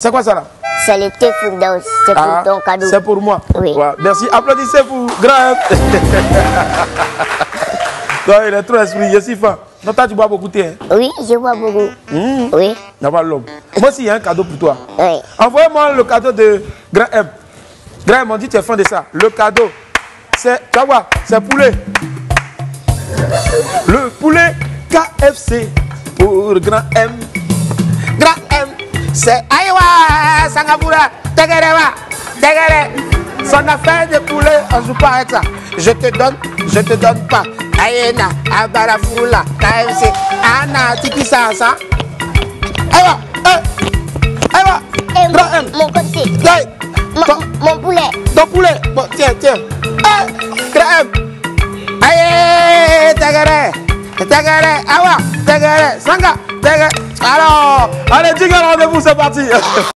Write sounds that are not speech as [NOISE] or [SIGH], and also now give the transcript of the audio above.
C'est quoi ça là? C'est le thé Firdaus. C'est pour Ah, ton cadeau. C'est pour moi. Oui. Ouais, Merci. Applaudissez pour Grand. [LAUGHS] Non, il est trop esprit, je suis fan. Non, toi, tu bois beaucoup de thé. Hein? Oui, je vois beaucoup. Mmh. Oui, pas l'homme. Moi aussi, il y a un cadeau pour toi. oui. Envoyez-moi le cadeau de Grand M. Grand M, on dit que tu es fan de ça. Le cadeau, c'est, tu voir, c'est poulet. Le poulet KFC pour Grand M. Grand M, c'est Aïwa, Sangapura, Tegerewa, Tegere. Son affaire de poulet, on joue pas avec ça. Je te donne, je te donne pas. Aïena, Abarafula, KFC, Anna, Tiki eh, Aïwa, Et Grand M. mon, côté. Mon, poulet. ton poulet. Bon, tiens, tiens. Eh, Grand M. Aïe, Tegere. Tegere, Awa, Tegere, Sanga, allez, dis rendez-vous, c'est parti. [LAUGHS]